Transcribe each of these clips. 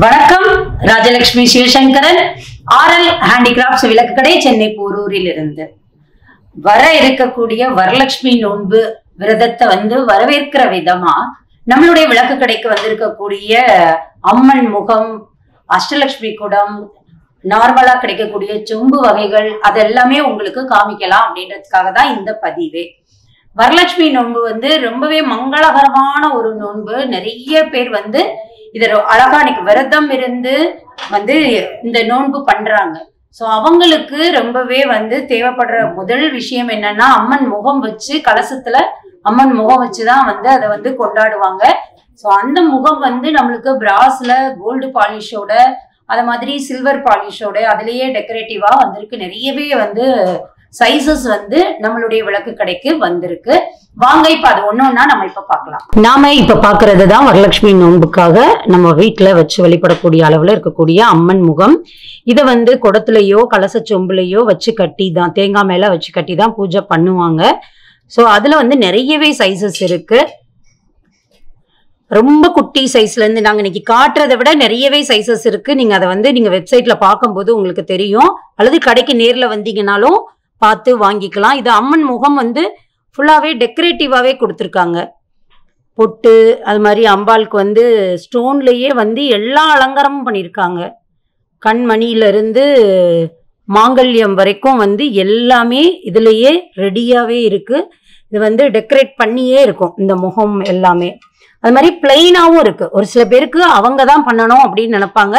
வணக்கம். Rajalakshmi Sivasankaran. RL handicrafts விளக்கு கடை சென்னை போரூரில் இருந்து வர இருக்கக்கூடிய வரலட்சுமி நோன்பு விரதத்தை வந்து வரவேற்கிற விதமா நம்மளுடைய விளக்கு கடைக்கு வந்திருக்கக்கூடிய அம்மன் முகம் அஷ்டலட்சுமி குடம் நார்மலா கிடைக்கக்கூடிய சொம்பு வகைகள் அதெல்லாமே உங்களுக்கு காமிக்கலாம் அப்படின்றதுக்காக தான் இந்த பதிவே. வரலட்சுமி நோன்பு வந்து ரொம்பவே மங்களகரமான ஒரு நோன்பு. நிறைய பேர் வந்து இத ரொ- அழகா இன்னைக்கு விரதம் இருந்து வந்து இந்த நோன்பு பண்றாங்க. ஸோ அவங்களுக்கு ரொம்பவே வந்து தேவைப்படுற முதல் விஷயம் என்னன்னா அம்மன் முகம் வச்சு கலசத்துல அம்மன் முகம் வச்சுதான் வந்து அதை வந்து கொண்டாடுவாங்க. ஸோ அந்த முகம் வந்து நம்மளுக்கு பிராஸ்ல கோல்டு பாலிஷோட அது மாதிரி சில்வர் பாலிஷோட அதுலேயே டெக்கரேட்டிவா வந்திருக்கு. நிறையவே வந்து சைசஸ் வந்து நம்மளுடைய விளக்கு கடைக்கு வந்திருக்கு. வாங்க இப்ப அது ஒன்னொன்னா நம்ம இப்ப பார்க்கலாம். நாம இப்ப பாக்குறது தான் வரலட்சுமி நோன்புக்காக நம்ம வீட்டுல வச்சு வழிபடக்கூடிய அளவுல இருக்கக்கூடிய அம்மன் முகம். இதை வந்து குடத்துலயோ கலச சொம்புலையோ வச்சு கட்டி தான் தேங்காய் மேல வச்சு கட்டி தான் பூஜை பண்ணுவாங்க. ஸோ அதுல வந்து நிறையவே சைசஸ் இருக்கு. ரொம்ப குட்டி சைஸ்ல இருந்து நாங்க இன்னைக்கு காட்டுறதை விட நிறையவே சைசஸ் இருக்கு. நீங்க அதை வந்து நீங்க வெப்சைட்ல பார்க்கும்போது உங்களுக்கு தெரியும். அல்லது கடைக்கு நேர்ல வந்தீங்கனாலும் பார்த்து வாங்கிக்கலாம். இது அம்மன் முகம் வந்து ஃபுல்லாகவே டெக்கரேட்டிவாகவே கொடுத்துருக்காங்க. பொட்டு அது மாதிரி அம்பாளுக்கு வந்து ஸ்டோன்லேயே வந்து எல்லா அலங்காரமும் பண்ணியிருக்காங்க. கண்மணியில இருந்து மாங்கல்யம் வரைக்கும் வந்து எல்லாமே இதுலேயே ரெடியாகவே இருக்குது இது வந்து டெக்கரேட் பண்ணியே இருக்கும் இந்த முகம் எல்லாமே. அது மாதிரி பிளெயினாகவும் இருக்குது ஒரு சில பேருக்கு அவங்க தான் பண்ணணும் அப்படின்னு நினைப்பாங்க.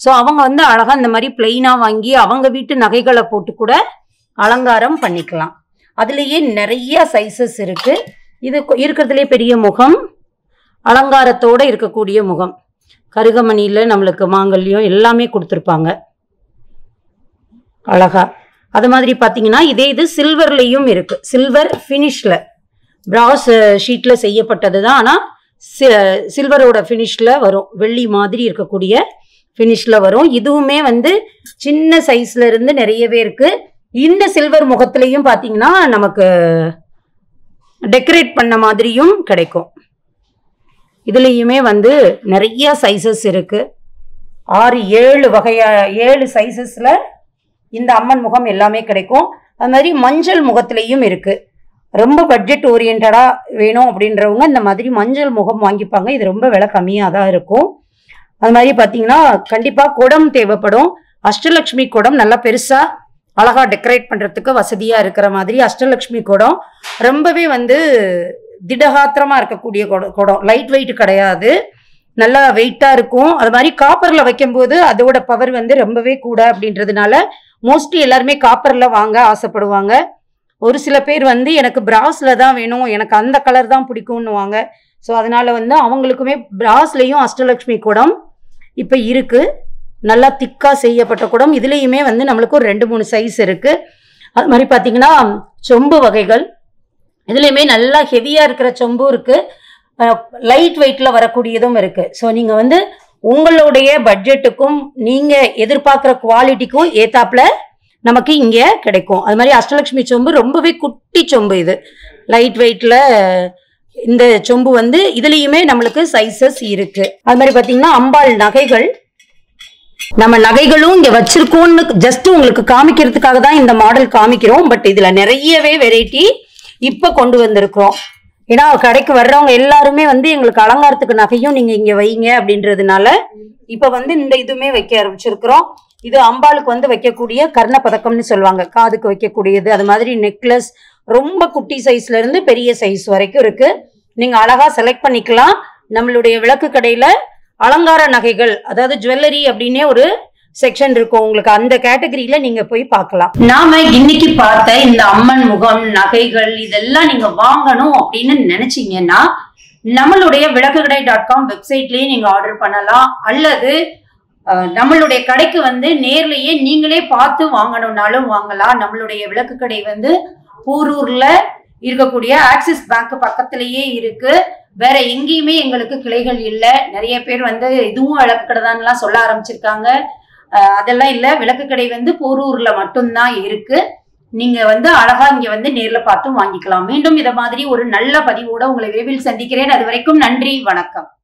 ஸோ அவங்க வந்து அழகாக இந்த மாதிரி பிளெயினாக வாங்கி அவங்க வீட்டு நகைகளை போட்டு கூட அலங்காரம் பண்ணிக்கலாம். அதுலேயே நிறைய சைஸஸ் இருக்குது இது இருக்கிறதுலே பெரிய முகம் அலங்காரத்தோட இருக்கக்கூடிய முகம். கருகமணியில் நம்மளுக்கு மாங்கல்யம் எல்லாமே கொடுத்துருப்பாங்க. அழகா. அது மாதிரி பார்த்தீங்கன்னா இதே இது சில்வர்லேயும் இருக்குது சில்வர் ஃபினிஷில் ப்ராஸ் ஷீட்டில் செய்யப்பட்டது தான் ஆனால் சில்வரோட ஃபினிஷில் வரும். வெள்ளி மாதிரி இருக்கக்கூடிய ஃபினிஷில் வரும். இதுவுமே வந்து சின்ன சைஸ்ல இருந்து நிறையவே இருக்குது இந்த சில்வர் முகத்திலையும் பார்த்தீங்கன்னா நமக்கு டெக்கரேட் பண்ண மாதிரியும் கிடைக்கும். இதுலேயுமே வந்து நிறைய சைஸஸ் இருக்குது ஆறு ஏழு வகையா ஏழு சைஸஸில் இந்த அம்மன் முகம் எல்லாமே கிடைக்கும். அது மாதிரி மஞ்சள் முகத்துலேயும் இருக்குது ரொம்ப பட்ஜெட் ஓரியன்டாக வேணும் அப்படின்றவங்க இந்த மாதிரி மஞ்சள் முகம் வாங்கிப்பாங்க. இது ரொம்ப விலை கம்மியாக தான் இருக்கும். அது மாதிரி பார்த்தீங்கன்னா கண்டிப்பாக குடம் தேவைப்படும். அஷ்டலக்ஷ்மி குடம் நல்லா பெருசாக அழகா டெக்கரேட் பண்ணுறதுக்கு வசதியாக இருக்கிற மாதிரி அஷ்டலக்ஷ்மி குடம் ரொம்பவே வந்து திடகாத்திரமாக இருக்கக்கூடிய குடம் குடம். லைட் வெயிட் கிடையாது. நல்லா வெயிட்டாக இருக்கும். அது மாதிரி காப்பரில் வைக்கும்போது அதோட பவர் வந்து ரொம்பவே கூட அப்படின்றதுனால மோஸ்ட்லி எல்லாருமே காப்பரில் வாங்க ஆசைப்படுவாங்க. ஒரு சில பேர் வந்து எனக்கு பிராஸில் தான் வேணும் எனக்கு அந்த கலர் தான் பிடிக்கும்னுவாங்க. ஸோ அதனால் வந்து அவங்களுக்குமே பிராஸ்லேயும் அஷ்டலக்ஷ்மி குடம் இப்போ இருக்குது நல்லா திக்காக செய்யப்பட்ட குடம். இதுலேயுமே வந்து நம்மளுக்கு ஒரு ரெண்டு மூணு சைஸ் இருக்குது அது மாதிரி பார்த்தீங்கன்னா சொம்பு வகைகள். இதுலேயுமே நல்லா ஹெவியாக இருக்கிற சொம்பும் இருக்குது லைட் வெயிட்டில் வரக்கூடியதும் இருக்குது ஸோ நீங்கள் வந்து உங்களுடைய பட்ஜெட்டுக்கும் நீங்கள் எதிர்பார்க்குற குவாலிட்டிக்கும் ஏத்தாப்பில் நமக்கு இங்கே கிடைக்கும். அது மாதிரி அஷ்டலட்சுமி சொம்பு ரொம்பவே குட்டி சொம்பு இது. லைட் வெயிட்டில் இந்த சொம்பு வந்து இதுலேயுமே நம்மளுக்கு சைஸஸ் இருக்குது அது மாதிரி பார்த்தீங்கன்னா அம்பாள் நகைகள். நம்ம நகைகளும் இங்க வச்சிருக்கோம்னு ஜஸ்ட் உங்களுக்கு காமிக்கிறதுக்காக தான் இந்த மாடல் காமிக்கிறோம். பட் இதுல நிறையவே வெரைட்டி இப்ப கொண்டு வந்திருக்கிறோம். ஏன்னா கடைக்கு வர்றவங்க எல்லாருமே வந்து எங்களுக்கு அலங்காரத்துக்கு நகையும் நீங்க இங்க வைங்க அப்படின்றதுனால இப்ப வந்து இந்த இதுவுமே வைக்க ஆரம்பிச்சிருக்கிறோம். இது அம்பாளுக்கு வந்து வைக்கக்கூடிய கர்ண பதக்கம்னு சொல்லுவாங்க. காதுக்கு வைக்கக்கூடியது. அது மாதிரி நெக்லஸ் ரொம்ப குட்டி சைஸ்ல இருந்து பெரிய சைஸ் வரைக்கும் இருக்கு. நீங்க அழகா செலக்ட் பண்ணிக்கலாம். நம்மளுடைய விளக்கு கடையில அலங்கார நகைகள் அதாவது ஜுவல்லரி அப்படின்னே ஒரு செக்ஷன் இருக்கும். உங்களுக்கு அந்த கேட்டகரியில நீங்க போய் பார்க்கலாம். நாம இன்னைக்கு பார்த்த இந்த அம்மன் முகம் நகைகள் இதெல்லாம் நீங்க வாங்கணும் அப்படின்னு நினைச்சீங்கன்னா நம்மளுடைய விளக்குகடை டாட் காம் வெப்சைட்லயே நீங்க ஆர்டர் பண்ணலாம். அல்லது நம்மளுடைய கடைக்கு வந்து நேர்லயே நீங்களே பார்த்து வாங்கணும்னாலும் வாங்கலாம். நம்மளுடைய விளக்கு கடை வந்து பூரூர்ல இருக்கக்கூடிய ஆக்சிஸ் பேங்க் பக்கத்திலேயே இருக்கு. வேற எங்கேயுமே எங்களுக்கு கிளைகள் இல்லை. நிறைய பேர் வந்து இதுவும் விளக்கு கடைதான்லாம் சொல்ல ஆரம்பிச்சிருக்காங்க. அதெல்லாம் இல்லை. விளக்கு கடை வந்து போரூர்ல மட்டும்தான் இருக்கு. நீங்க வந்து அழகா இங்க வந்து நேர்ல பார்த்து வாங்கிக்கலாம். மீண்டும் இதை மாதிரி ஒரு நல்ல பதிவோட உங்களை விரைவில் சந்திக்கிறேன். அது வரைக்கும் நன்றி வணக்கம்.